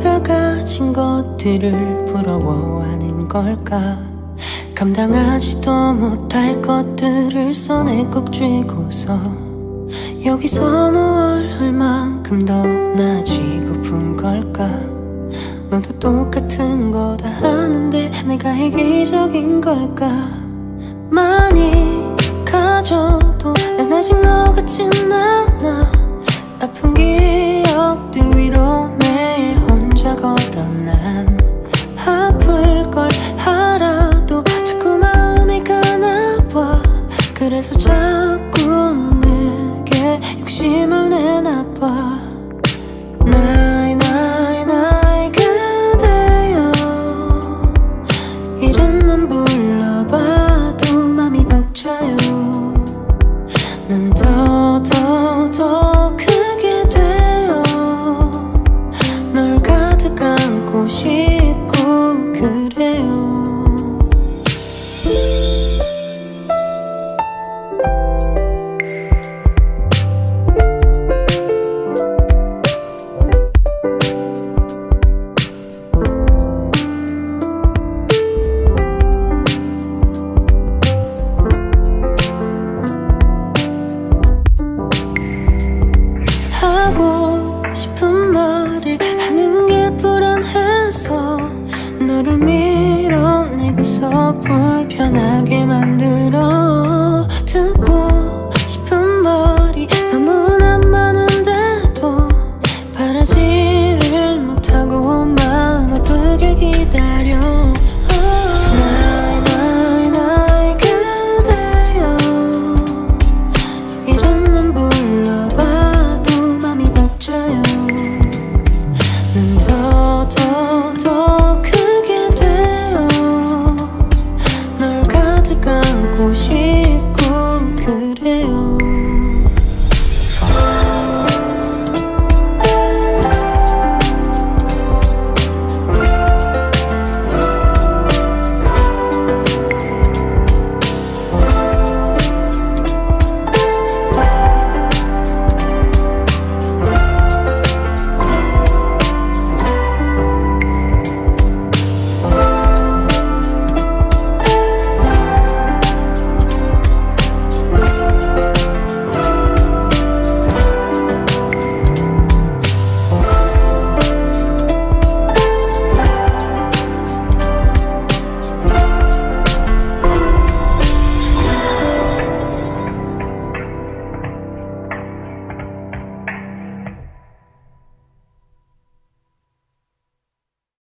가진 것들을 부러워하는 걸까? 감당하지도 못할 것들을 손에 꼭 쥐고서 여기서 뭘할 만큼 더 나아지고픈 걸까? 너도 똑같은 거 다 하는데 내가 이기적인 걸까? 많이 가져도 난 아직 너 같진 않아 그래서 자꾸 내게 욕심을 내나 봐. 나이 나이 나이 그대여. 이름만 불러봐도 맘이 벅차요. 난 더 더 더 나를 밀어내고서 불편하게 만들어.